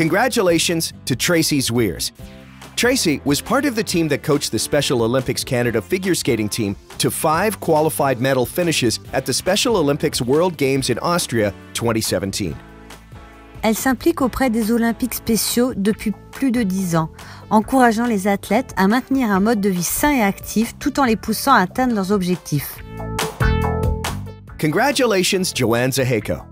Congratulations to Tracy Zweers. Tracy was part of the team that coached the Special Olympics Canada figure skating team to five qualified medal finishes at the Special Olympics World Games in Austria 2017. Elle s'implique auprès des Olympiques spéciaux depuis plus de 10 ans, encourageant les athlètes à maintenir un mode de vie sain et actif tout en les poussant à atteindre leurs objectifs. Congratulations, Joanne Zaheko.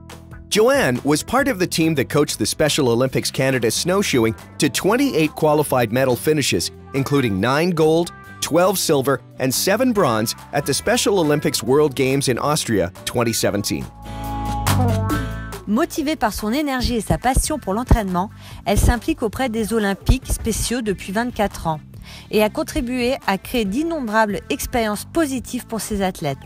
Joanne was part of the team that coached the Special Olympics Canada snowshoeing to 28 qualified medal finishes, including 9 gold, 12 silver, and 7 bronze at the Special Olympics World Games in Austria 2017. Motivée par son énergie et sa passion pour l'entraînement, elle s'implique auprès des Olympiques spéciaux depuis 24 ans et a contribué à créer d'innombrables expériences positives pour ses athlètes.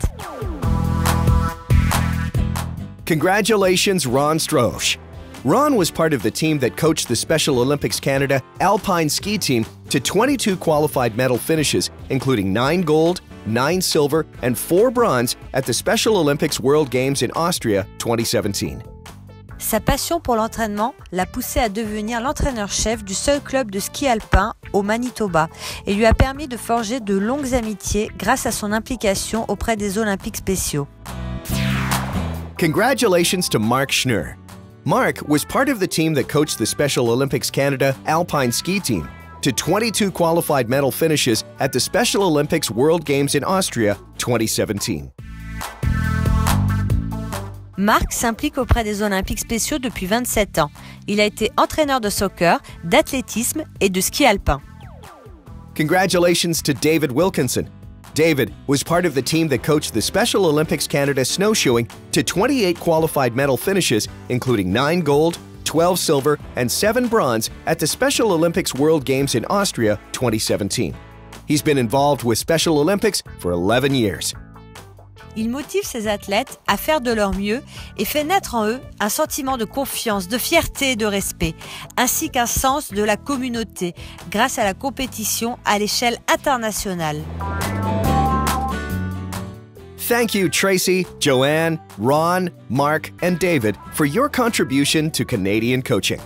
Congratulations, Ron Stroche. Ron was part of the team that coached the Special Olympics Canada Alpine ski team to 22 qualified medal finishes, including 9 gold, 9 silver, and 4 bronze at the Special Olympics World Games in Austria 2017. Sa passion pour l'entraînement l'a poussé à devenir l'entraîneur-chef du seul club de ski alpin au Manitoba et lui a permis de forger de longues amitiés grâce à son implication auprès des Olympiques spéciaux. Congratulations to Mark Schnur. Mark was part of the team that coached the Special Olympics Canada Alpine ski team to 22 qualified medal finishes at the Special Olympics World Games in Austria 2017. Marc s'implique auprès des Olympiques spéciaux depuis 27 ans. Il a été entraîneur de soccer, d'athlétisme et de ski alpin. Congratulations to David Wilkinson. David was part of the team that coached the Special Olympics Canada snowshoeing to 28 qualified medal finishes, including 9 gold, 12 silver, and 7 bronze at the Special Olympics World Games in Austria 2017. He's been involved with Special Olympics for 11 years. Il motive ses athlètes à faire de leur mieux et fait naître en eux un sentiment de confiance, de fierté et de respect, ainsi qu'un sens de la communauté grâce à la compétition à l'échelle internationale. Thank you, Tracy, Joanne, Ron, Mark, and David, for your contribution to Canadian coaching.